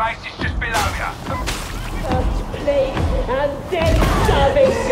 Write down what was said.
base is just below you. First plague and then starvation.